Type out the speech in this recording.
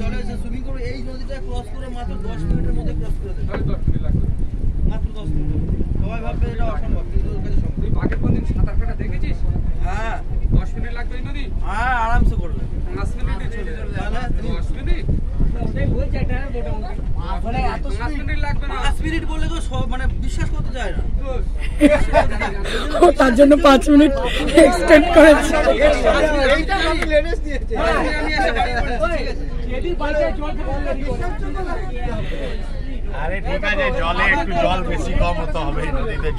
জলে এসে সুইমিং করে এই নদীটা ক্রস করে মাত্র দশ মিনিটের মধ্যে ক্রস করে দেয় মাত্র দশ মিনিট সবাই ভাববে এটা অসম্ভব তুই বাঘের সাঁতার কাটা দেখেছিস? হ্যাঁ। দশ মিনিট লাগবে এই নদী? হ্যাঁ। তার জন্য পাঁচ মিনিট এক্সটেন্ড করেছে। আরে ঠিক আছে, জলে একটু জল বেশি কম হতে হবে, নদীতে